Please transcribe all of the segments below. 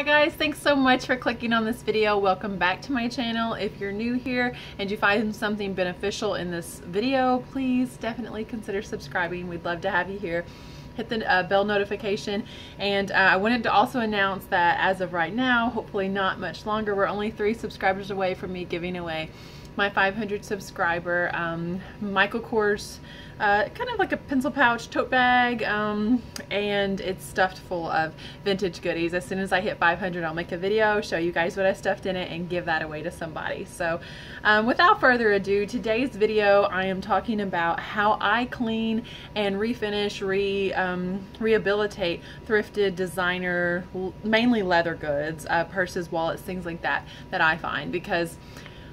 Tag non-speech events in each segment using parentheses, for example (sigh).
Hi guys, thanks so much for clicking on this video. Welcome back to my channel. If you're new here and you find something beneficial in this video, please definitely consider subscribing. We'd love to have you here. Hit the uh, bell notification and uh, I wanted to also announce that as of right now, hopefully not much longer, we're only three subscribers away from me giving away my 500 subscriber um, Michael Kors uh, kind of like a pencil pouch tote bag um, and it's stuffed full of vintage goodies. As soon as I hit 500 I'll make a video, show you guys what I stuffed in it and give that away to somebody. So um, without further ado, today's video I am talking about how I clean and refinish, re, um, rehabilitate thrifted designer, mainly leather goods, uh, purses, wallets, things like that that I find because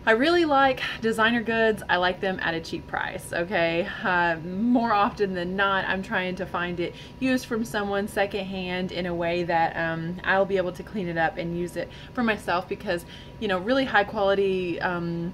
I really like designer goods. I like them at a cheap price, okay? Uh, more often than not, I'm trying to find it used from someone secondhand in a way that um, I'll be able to clean it up and use it for myself because, you know, really high quality um,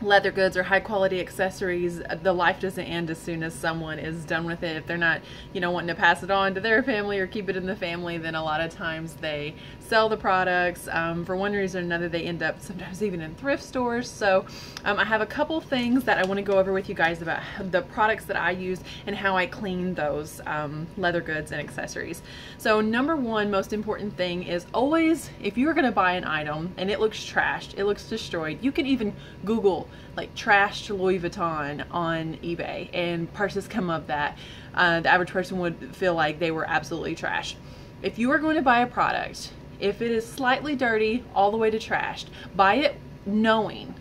leather goods or high quality accessories the life doesn't end as soon as someone is done with it if they're not you know wanting to pass it on to their family or keep it in the family then a lot of times they sell the products um, for one reason or another they end up sometimes (laughs) even in thrift stores. So um, I have a couple things that I want to go over with you guys about the products that I use and how I clean those um, leather goods and accessories. So number one most important thing is always if you're gonna buy an item and it looks trashed it looks destroyed you can even google like trashed Louis Vuitton on eBay and purses come up that. Uh, the average person would feel like they were absolutely trash. If you are going to buy a product, if it is slightly dirty all the way to trashed, buy it knowing,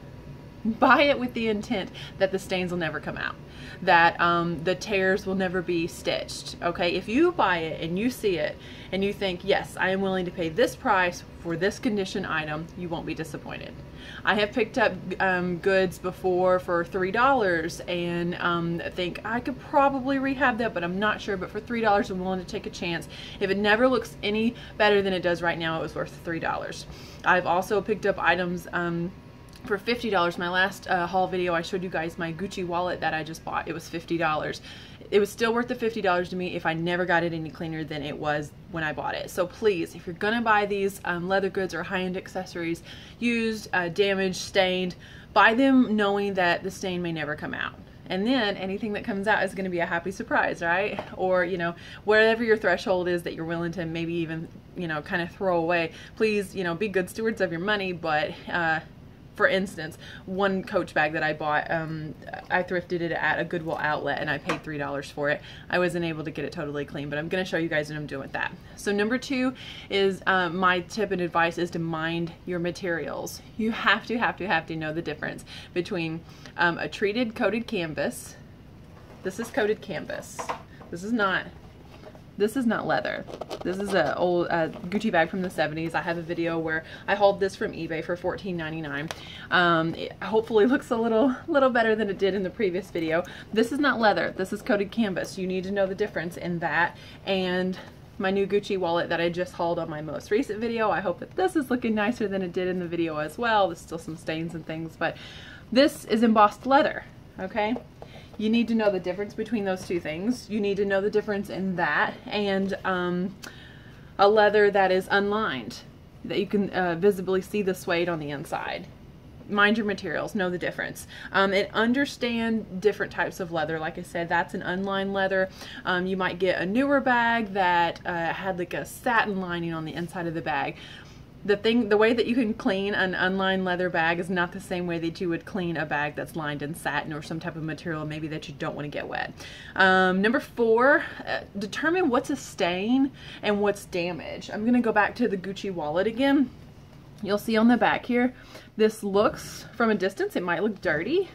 buy it with the intent that the stains will never come out that um, the tears will never be stitched. Okay, if you buy it and you see it and you think, yes, I am willing to pay this price for this condition item, you won't be disappointed. I have picked up um, goods before for $3 and um, think I could probably rehab that, but I'm not sure. But for $3, I'm willing to take a chance. If it never looks any better than it does right now, it was worth $3. I've also picked up items um, for $50. My last uh, haul video, I showed you guys my Gucci wallet that I just bought. It was $50. It was still worth the $50 to me if I never got it any cleaner than it was when I bought it. So please, if you're gonna buy these um, leather goods or high-end accessories, used, uh, damaged, stained, buy them knowing that the stain may never come out and then anything that comes out is to be a happy surprise right or you know whatever your threshold is that you're willing to maybe even you know kind of throw away please you know be good stewards of your money but uh, for instance, one coach bag that I bought, um, I thrifted it at a Goodwill outlet and I paid $3 for it. I wasn't able to get it totally clean, but I'm going to show you guys what I'm doing with that. So number two is um, my tip and advice is to mind your materials. You have to, have to, have to know the difference between um, a treated coated canvas. This is coated canvas. This is not this is not leather. This is an old uh, Gucci bag from the 70s. I have a video where I hauled this from eBay for $14.99. Um, it hopefully (laughs) looks a little, little better than it did in the previous video. This is not leather. This is coated canvas. You need to know the difference in that and my new Gucci wallet that I just hauled on my most recent video. I hope that this is looking nicer than it did in the video as well. There's still some stains and things, but this is embossed leather, okay? You need to know the difference between those two things. You need to know the difference in that and um, a leather that is unlined, that you can uh, visibly see the suede on the inside. Mind your materials, know the difference. Um, and understand different types of leather. Like I said, that's an unlined leather. Um, you might get a newer bag that uh, had like a satin lining on the inside of the bag the thing the way that you can clean an unlined leather bag is not the same way that you would clean a bag that's lined in satin or some type of material maybe that you don't want to get wet. Um, number four uh, determine what's a stain and what's damage I'm gonna go back to the Gucci wallet again. You'll see on the back here this looks from a distance it might look dirty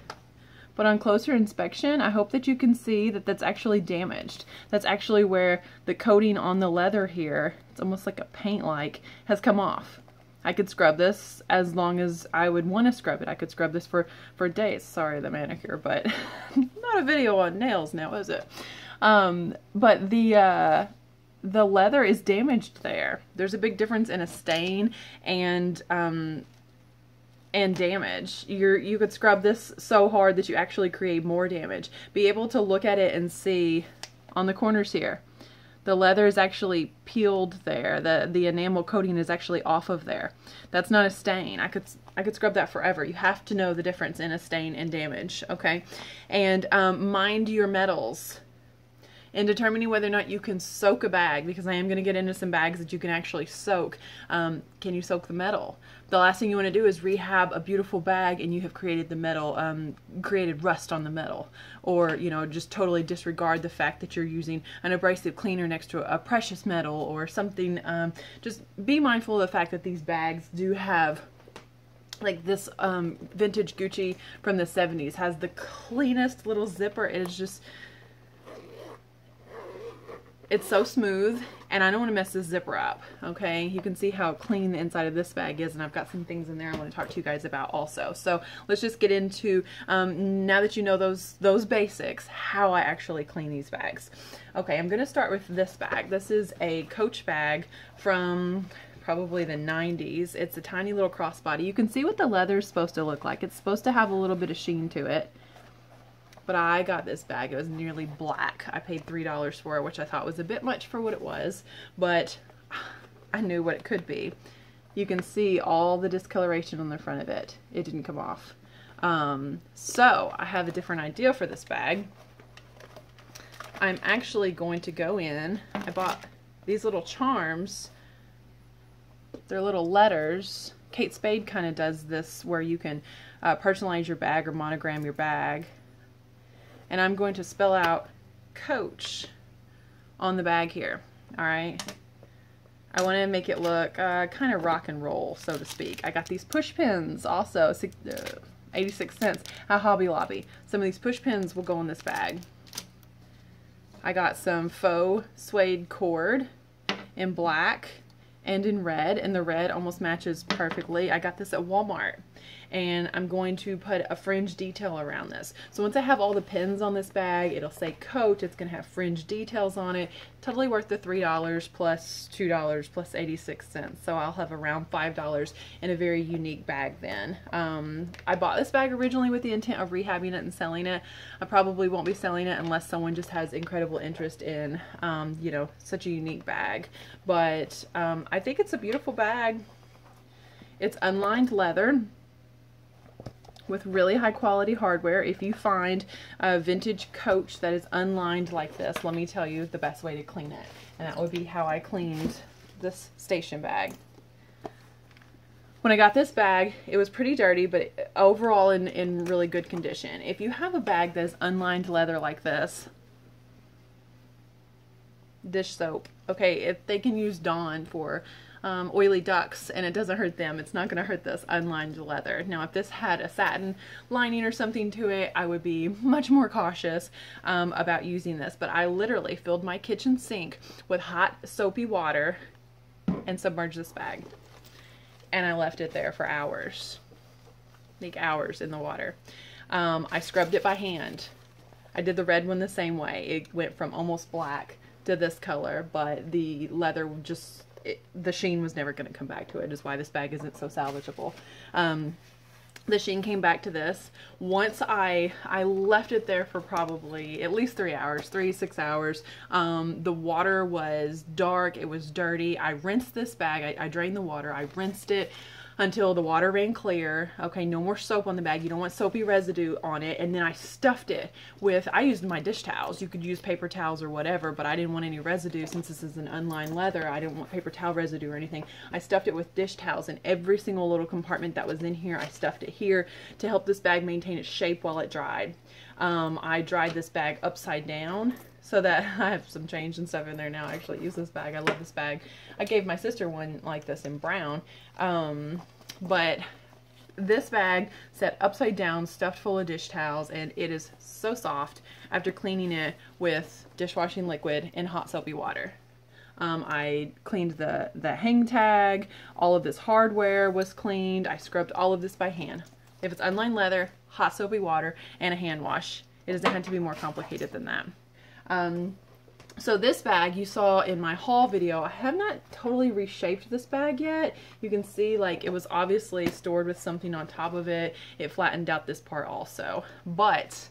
but on closer inspection, I hope that you can see that that's actually damaged. That's actually where the coating on the leather here, it's almost like a paint-like, has come off. I could scrub this as long as I would want to scrub it. I could scrub this for, for days. Sorry, the manicure, but (laughs) not a video on nails now, is it? Um, but the, uh, the leather is damaged there. There's a big difference in a stain and um, and damage. You're, you could scrub this so hard that you actually create more damage. Be able to look at it and see on the corners here. the leather is actually peeled there. The the enamel coating is actually off of there. That's not a stain. I could I could scrub that forever. You have to know the difference in a stain and damage, okay? And um, mind your metals in determining whether or not you can soak a bag, because I am going to get into some bags that you can actually soak. Um, can you soak the metal? The last thing you want to do is rehab a beautiful bag and you have created the metal, um, created rust on the metal. Or, you know, just totally disregard the fact that you're using an abrasive cleaner next to a precious metal or something. Um, just be mindful of the fact that these bags do have like this um, vintage Gucci from the 70s has the cleanest little zipper. It is just it's so smooth and I don't want to mess this zipper up, okay? You can see how clean the inside of this bag is and I've got some things in there I want to talk to you guys about also. So let's just get into, um, now that you know those, those basics, how I actually clean these bags. Okay, I'm going to start with this bag. This is a Coach bag from probably the 90s. It's a tiny little crossbody. You can see what the leather is supposed to look like. It's supposed to have a little bit of sheen to it but I got this bag. It was nearly black. I paid $3 for it, which I thought was a bit much for what it was, but (sighs) I knew what it could be. You can see all the discoloration on the front of it. It didn't come off. Um, so I have a different idea for this bag. I'm actually going to go in. I bought these little charms. They're little letters. Kate Spade kind of does this where you can uh, personalize your bag or monogram your bag and I'm going to spell out coach on the bag here all right? I want to make it look uh, kind of rock and roll so to speak. I got these push pins also uh, 86 cents at Hobby Lobby. Some of these push pins will go in this bag. I got some faux suede cord in black and in red and the red almost matches perfectly. I got this at Walmart and I'm going to put a fringe detail around this. So once I have all the pins on this bag, it'll say coat, it's going to have fringe details on it. Totally worth the $3 plus $2 plus 86 cents. So I'll have around $5 in a very unique bag then. Um, I bought this bag originally with the intent of rehabbing it and selling it. I probably won't be selling it unless someone just has incredible interest in, um, you know, such a unique bag. But um, I think it's a beautiful bag. It's unlined leather with really high quality hardware. If you find a vintage coach that is unlined like this, let me tell you the best way to clean it. And that would be how I cleaned this station bag. When I got this bag, it was pretty dirty, but overall in, in really good condition. If you have a bag that is unlined leather like this, dish soap, okay, if they can use Dawn for um, oily ducks and it doesn't hurt them. It's not going to hurt this unlined leather. Now if this had a satin lining or something to it, I would be (laughs) much more cautious um, about using this. But I literally filled my kitchen sink with hot soapy water and submerged this bag. And I left it there for hours. Like hours in the water. Um, I scrubbed it by hand. I did the red one the same way. It went from almost black to this color, but the leather just it, the sheen was never going to come back to it is why this bag isn't so salvageable. Um, the sheen came back to this. Once I I left it there for probably at least three hours three six hours um, the water was dark it was dirty. I rinsed this bag I, I drained the water I rinsed it until the water ran clear. Okay, no more soap on the bag. You don't want soapy residue on it. And then I stuffed it with, I used my dish towels. You could use paper towels or whatever, but I didn't want any residue since this is an unlined leather. I didn't want paper towel residue or anything. I stuffed it with dish towels and every single little compartment that was in here, I stuffed it here to help this bag maintain its shape while it dried. Um, I dried this bag upside down so that (laughs) I have some change and stuff in there now. I actually use this bag. I love this bag. I gave my sister one like this in brown. Um, but this bag set upside down, stuffed full of dish towels, and it is so soft after cleaning it with dishwashing liquid and hot soapy water. Um, I cleaned the, the hang tag, all of this hardware was cleaned, I scrubbed all of this by hand. If it's unlined leather, hot soapy water, and a hand wash, it doesn't have to be more complicated than that. Um, so this bag you saw in my haul video, I have not totally reshaped this bag yet. You can see like it was obviously stored with something on top of it. It flattened out this part also. But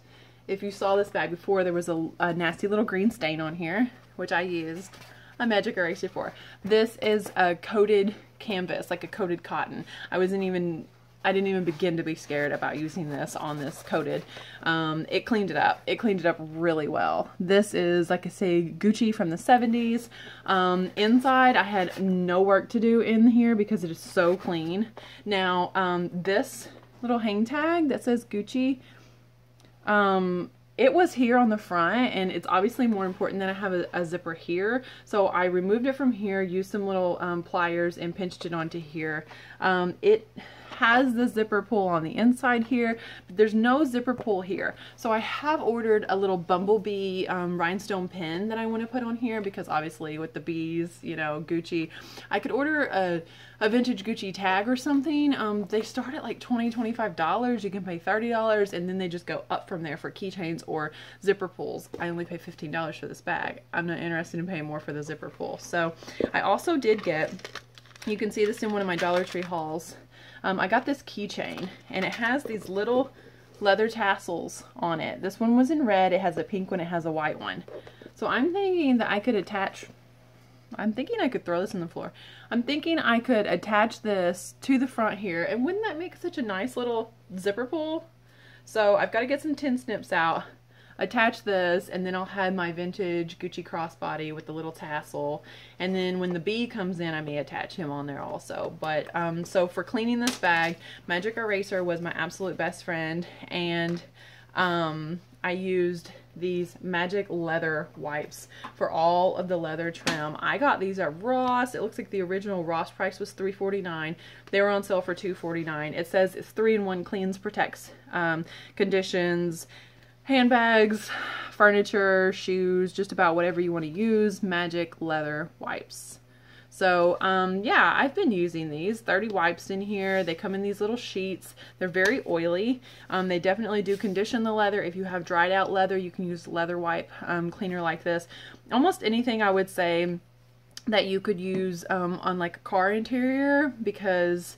if you saw this bag before, there was a, a nasty little green stain on here which I used a magic eraser for. This is a coated canvas, like a coated cotton. I wasn't even I didn't even begin to be scared about using this on this coated. Um, it cleaned it up. It cleaned it up really well. This is, like I say, Gucci from the 70s. Um, inside, I had no work to do in here because it is so clean. Now, um, this little hang tag that says Gucci, um, it was here on the front and it's obviously more important that I have a, a zipper here. So I removed it from here, used some little um, pliers and pinched it onto here. Um, it has the zipper pull on the inside here, but there's no zipper pull here. So I have ordered a little bumblebee um, rhinestone pin that I want to put on here because obviously with the bees, you know, Gucci, I could order a, a vintage Gucci tag or something. Um, they start at like $20, $25. You can pay $30 and then they just go up from there for keychains or zipper pulls. I only pay $15 for this bag. I'm not interested in paying more for the zipper pull. So I also did get, you can see this in one of my Dollar Tree hauls, um, I got this keychain and it has these little leather tassels on it. This one was in red, it has a pink one, it has a white one. So I'm thinking that I could attach, I'm thinking I could throw this in the floor. I'm thinking I could attach this to the front here and wouldn't that make such a nice little zipper pull? So I've got to get some tin snips out attach this and then I'll have my vintage Gucci crossbody with the little tassel and then when the bee comes in I may attach him on there also but um, so for cleaning this bag Magic Eraser was my absolute best friend and um, I used these magic leather wipes for all of the leather trim. I got these at Ross. It looks like the original Ross price was $3.49. They were on sale for $2.49. It says it's 3-in-1 cleans, protects, um, conditions, handbags, furniture, shoes, just about whatever you want to use, magic leather wipes. So, um, yeah, I've been using these. 30 wipes in here. They come in these little sheets. They're very oily. Um, they definitely do condition the leather. If you have dried out leather, you can use leather wipe um, cleaner like this. Almost anything I would say that you could use um, on like a car interior because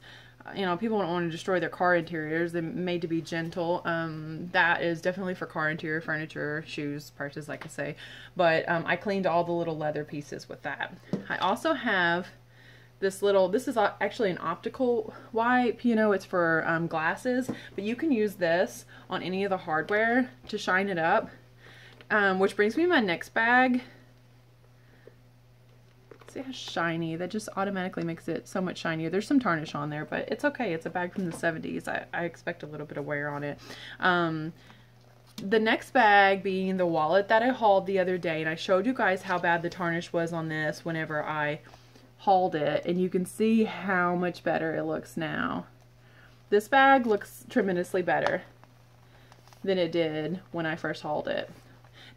you know, people don't want to destroy their car interiors. They're made to be gentle. Um, that is definitely for car interior furniture, shoes, purses, like I say. But um, I cleaned all the little leather pieces with that. I also have this little, this is actually an optical wipe, you know, it's for um, glasses, but you can use this on any of the hardware to shine it up. Um, which brings me my next bag. See how shiny? That just automatically makes it so much shinier. There's some tarnish on there, but it's okay. It's a bag from the 70s. I, I expect a little bit of wear on it. Um, the next bag being the wallet that I hauled the other day, and I showed you guys how bad the tarnish was on this whenever I hauled it, and you can see how much better it looks now. This bag looks tremendously better than it did when I first hauled it.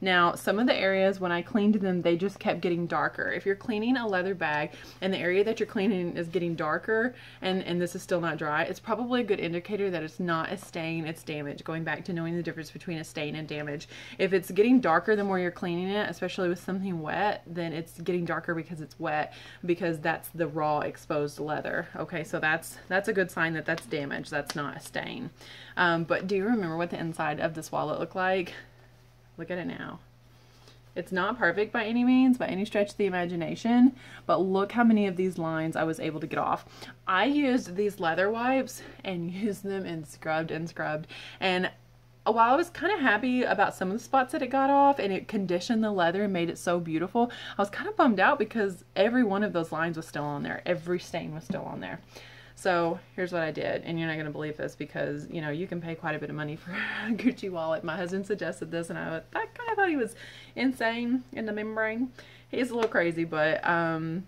Now, some of the areas when I cleaned them, they just kept getting darker. If you're cleaning a leather bag and the area that you're cleaning is getting darker and, and this is still not dry, it's probably a good indicator that it's not a stain, it's damage. Going back to knowing the difference between a stain and damage. If it's getting darker the more you're cleaning it, especially with something wet, then it's getting darker because it's wet because that's the raw exposed leather. Okay, so that's that's a good sign that that's damage. That's not a stain. Um, but do you remember what the inside of this wallet looked like? Look at it now. It's not perfect by any means, by any stretch of the imagination, but look how many of these lines I was able to get off. I used these leather wipes and (laughs) used them and scrubbed and scrubbed. And while I was kind of happy about some of the spots that it got off and it conditioned the leather and made it so beautiful, I was kind of bummed out because every one of those lines was still on there. Every stain was still on there. So here's what I did, and you're not going to believe this because, you know, you can pay quite a bit of money for a (laughs) Gucci wallet. My husband suggested this, and I, kind of thought he was insane in the membrane. He's a little crazy, but um,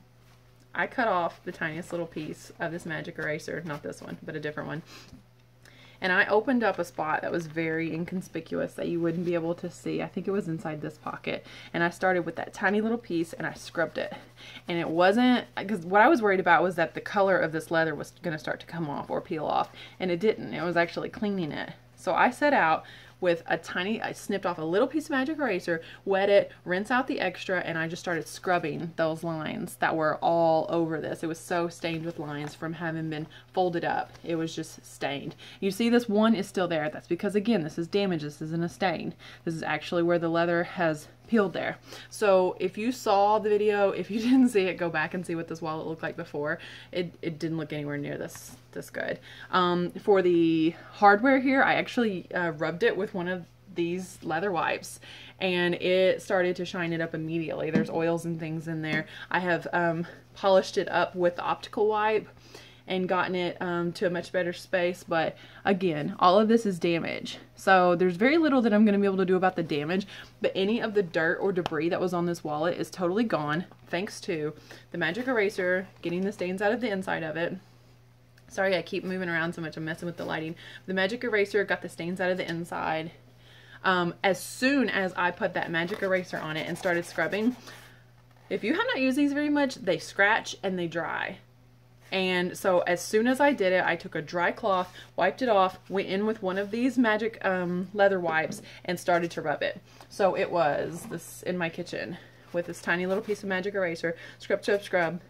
I cut off the tiniest little piece of this magic eraser, not this one, but a different one, and I opened up a spot that was very inconspicuous that you wouldn't be able to see. I think it was inside this pocket. And I started with that tiny little piece and I scrubbed it. And it wasn't, because what I was worried about was that the color of this leather was going to start to come off or peel off. And it didn't. It was actually cleaning it. So I set out with a tiny, I snipped off a little piece of magic eraser, wet it, rinse out the extra, and I just started scrubbing those lines that were all over this. It was so stained with lines from having been folded up. It was just stained. You see this one is still there. That's because, again, this is damage. This isn't a stain. This is actually where the leather has peeled there. So if you saw the video, (laughs) if you didn't see it, go back and see what this wallet looked like before. It, it didn't look anywhere near this this good. Um, for the hardware here, I actually uh, rubbed it with one of these leather wipes and it started to shine it up immediately. There's oils and things in there. I have um, polished it up with the optical wipe and gotten it um, to a much better space. But again, all of this is damage. So there's very little that I'm going to be able to do about the damage. But any of the dirt or debris that was on this wallet is totally gone thanks to the magic eraser getting the stains out of the inside of it. Sorry, I keep moving around so much. I'm messing with the lighting. The magic eraser got the stains out of the inside. Um, as soon as I put that magic eraser on it and started scrubbing, if you have not used these very much, they scratch and they dry. And so as soon as I did it, I took a dry cloth, wiped it off, went in with one of these magic um, leather wipes and started to rub it. So it was this in my kitchen with this tiny little piece of magic eraser, scrub, scrub, scrub,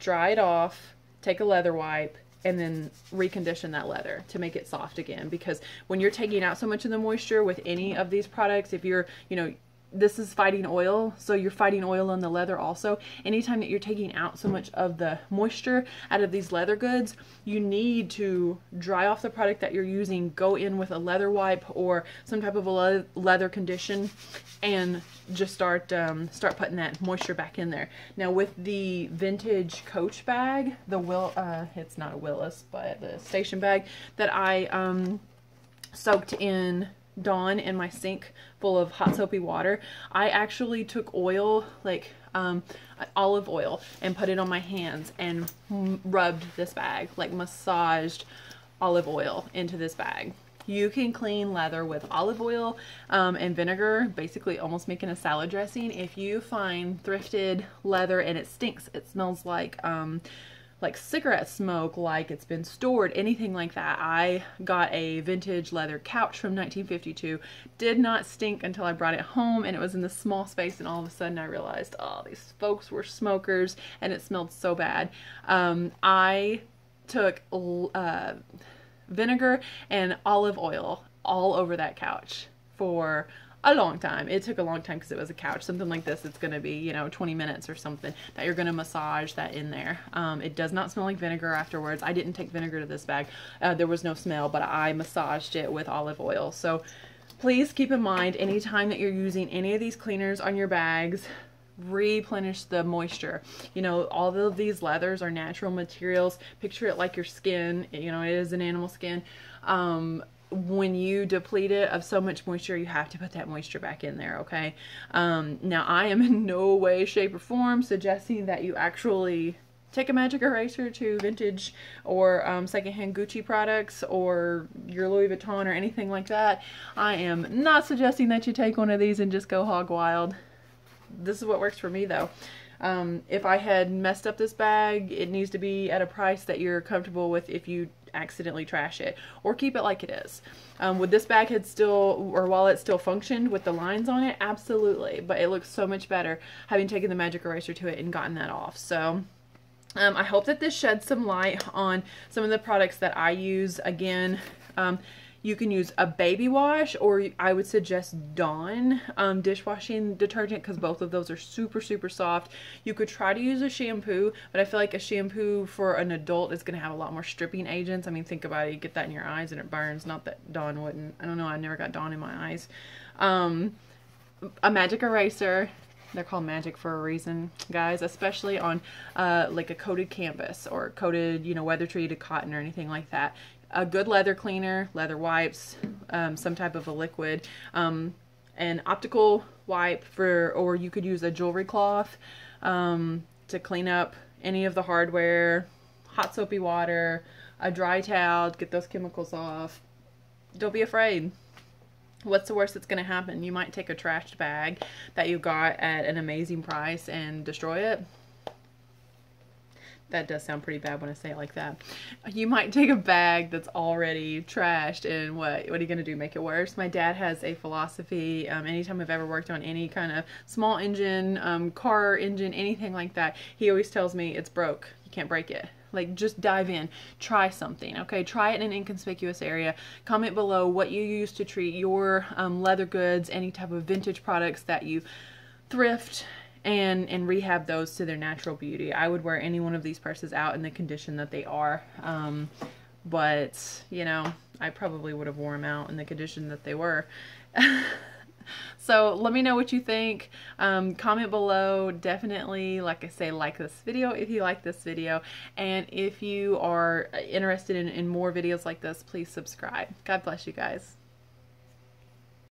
dry it off, take a leather wipe, and then recondition that leather to make it soft again because when you're taking out so much of the moisture with any of these products if you're you know this is fighting oil so you're fighting oil on the leather also. Anytime that you're taking out so much of the moisture out of these leather goods you need to dry off the product that you're using go in with a leather wipe or some type of a leather condition and just start um, start putting that moisture back in there. Now with the vintage coach bag the will uh, it's not a willis but the station bag that I um, soaked in Dawn in my sink full of hot soapy water, I actually took oil, like um, olive oil, and put it on my hands and rubbed this bag, like massaged olive oil into this bag. You can clean leather with olive oil um, and vinegar, basically almost making a salad dressing. If you find thrifted leather and it stinks, it smells like um, like cigarette smoke, like it's been stored, anything like that. I got a vintage leather couch from 1952. Did not stink until I brought it home and it was in this small space and all of a sudden I realized, oh, these folks were smokers and it smelled so bad. Um, I took uh, vinegar and olive oil all over that couch for a long time. It took a long time because it was a couch. Something like this, it's going to be, you know, 20 minutes or something that you're going to massage that in there. Um, it does not smell like vinegar afterwards. I didn't take vinegar to this bag. Uh, there was no smell, but I massaged it with olive oil. So please keep in mind anytime that you're using any of these cleaners on your bags, replenish the moisture. You know, all of these leathers are natural materials. Picture it like your skin. You know, it is an animal skin. Um, when you deplete it of so much moisture, you have to put that moisture back in there, okay? Um, now, I am in no way, shape, or form suggesting that you actually take a magic eraser to vintage or um, secondhand Gucci products or your Louis Vuitton or anything like that. I am not suggesting that you take one of these and just go hog wild. This is what works for me though. Um, if I had messed up this bag, it needs to be at a price that you're comfortable with if you accidentally trash it or keep it like it is. Um, would this bag had still or while it still functioned with the lines on it? Absolutely. But it looks so much better having taken the magic eraser to it and gotten that off. So um, I hope that this sheds some light on some of the products that I use. Again, um, you can use a baby wash or I would suggest Dawn um, dishwashing detergent because both of those are super, super soft. You could try to use a shampoo, but I feel like a shampoo for an adult is going to have a lot more stripping agents. I mean, think about it. You get that in your eyes and it burns. Not that Dawn wouldn't. I don't know. I never got Dawn in my eyes. Um, a magic eraser they're called magic for a reason guys especially on uh, like a coated canvas or coated you know weather treated cotton or anything like that a good leather cleaner, leather wipes, um, some type of a liquid, um, an optical wipe for, or you could use a jewelry cloth um, to clean up any of the hardware, hot soapy water, a dry towel to get those chemicals off. Don't be afraid. What's the worst that's going to happen? You might take a trashed bag that you got at an amazing price and destroy it that does sound pretty bad when I say it like that. You might take a bag that's already trashed and what what are you gonna do? Make it worse? My dad has a philosophy. Um, anytime I've ever worked on any kind of small engine, um, car engine, anything like that, he always tells me it's broke. You can't break it. Like just dive in, try something, okay? Try it in an inconspicuous area. Comment below what you use to treat your um, leather goods, any type of vintage products that you thrift and and rehab those to their natural beauty. I would wear any one of these purses out in the condition that they are. Um, but, you know, I probably would have worn them out in the condition that they were. (laughs) so let me know what you think. Um, comment below. Definitely, like I say, like this video if you like this video. And if you are interested in, in more videos like this, please subscribe. God bless you guys.